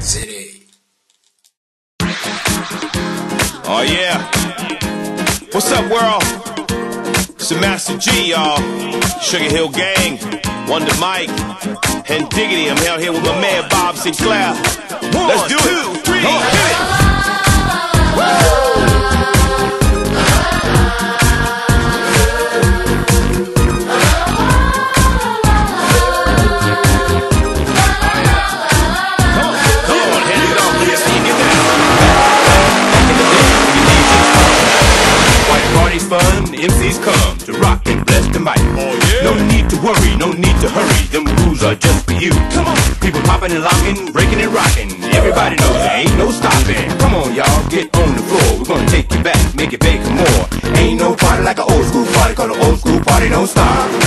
Zere. Oh yeah. What's up, world? It's the Master Gee, y'all. Sugar Hill Gang, Wonder Mike, and Diggity. I'm out here with my man Bob Sinclar. Let's do worry, no need to hurry. Them rules are just for you. Come on, people popping and locking, breaking and rocking. Everybody knows there ain't no stopping. Come on, y'all, get on the floor. We're gonna take you back, make it big more. Ain't no party like an old school party, cause an old school party don't stop.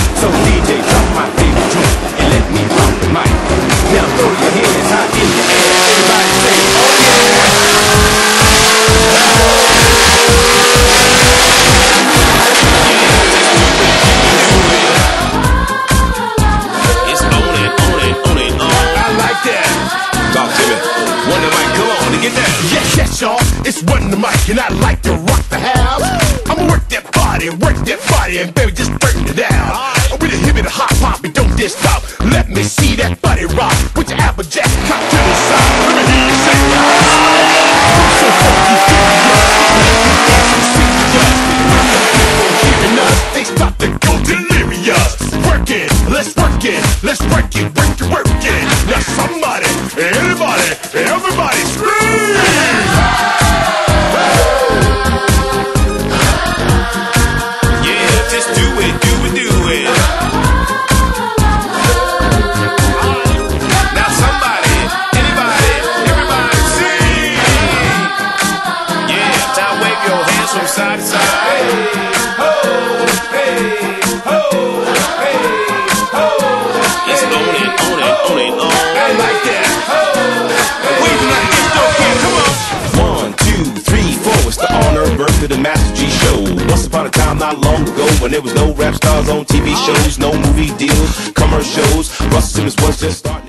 Yes, y'all. It's Run the Mic, and I like to rock the house. I'ma work that body, work that body, and baby, just burn it down. With a hip and a hop hop, and don't diss stop. Let me see that body rock. Put your applejack cock to the side. Let me hear you say, I'm so funky, they start to go delirious. Work it, let's work it, let's work it, work it, work it. From side to side. Hey, ho, hey, ho, hey, ho. On it, on it, on it, on. I like that. Wave your hands, don't care, come on. One, two, three, four. It's the honor birth of the Master Gee Show. Once upon a time, not long ago, when there was no rap stars on TV shows, no movie deals, commercials. Russell Simmons was just starting.